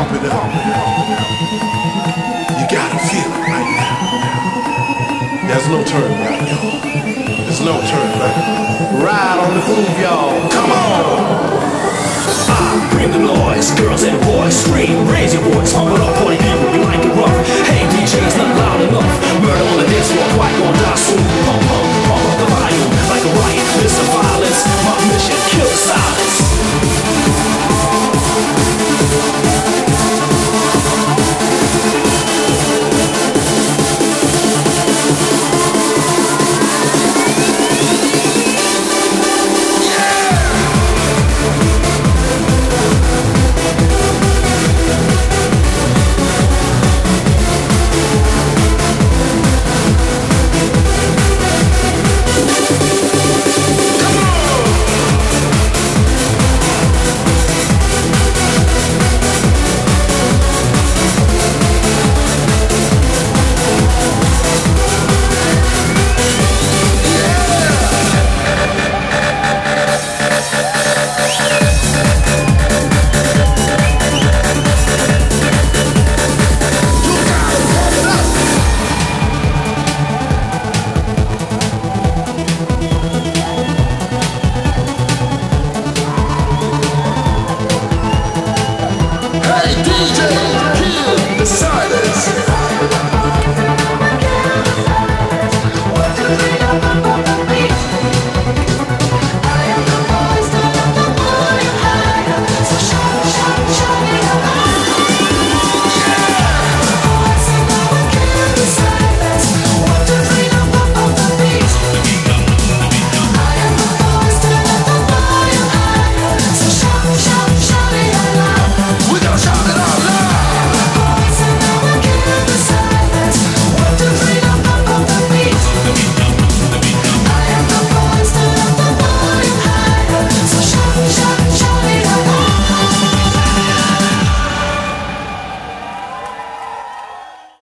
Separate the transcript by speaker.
Speaker 1: You gotta feel it right now. There's no turning back. There's no turning back. Ride on the groove, y'all. Come on.
Speaker 2: I Bring the noise, girls and boys, scream, Hey DJ